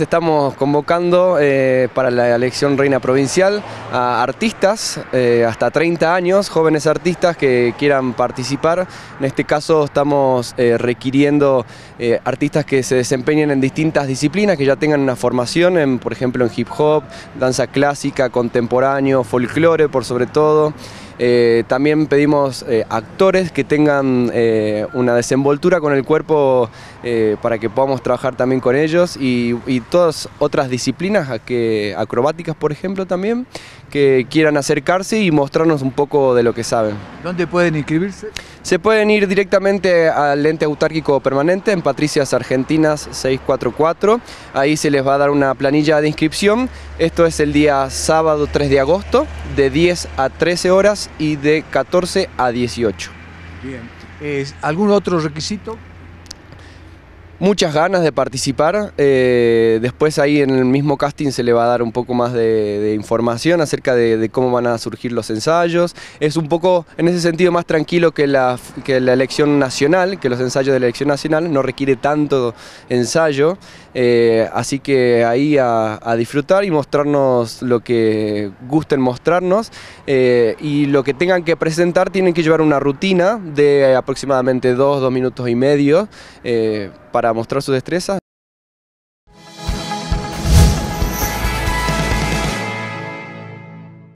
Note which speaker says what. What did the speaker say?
Speaker 1: Estamos convocando eh, para la elección reina provincial a artistas, eh, hasta 30 años, jóvenes artistas que quieran participar. En este caso estamos eh, requiriendo artistas que se desempeñen en distintas disciplinas, que ya tengan una formación, en, por ejemplo en hip hop, danza clásica, contemporáneo, folclore por sobre todo. Eh, también pedimos eh, actores que tengan eh, una desenvoltura con el cuerpo para que podamos trabajar también con ellos y, todas otras disciplinas que, acrobáticas, por ejemplo, también, que quieran acercarse y mostrarnos un poco de lo que saben.
Speaker 2: ¿Dónde pueden inscribirse?
Speaker 1: Se pueden ir directamente al ente autárquico permanente en Patricias Argentinas 644. Ahí se les va a dar una planilla de inscripción. Esto es el día sábado 3 de agosto, de 10 a 13 horas y de 14 a 18.
Speaker 2: Bien. ¿Algún otro requisito?
Speaker 1: Muchas ganas de participar. Eh, después ahí en el mismo casting se le va a dar un poco más de, información acerca de, cómo van a surgir los ensayos. Es un poco, en ese sentido, más tranquilo que la, que la elección nacional, que los ensayos de la elección nacional, no requiere tanto ensayo. Eh, así que ahí a, disfrutar y mostrarnos lo que gusten mostrarnos eh, y lo que tengan que presentar tienen que llevar una rutina de aproximadamente dos, dos minutos y medio para mostrar su destreza.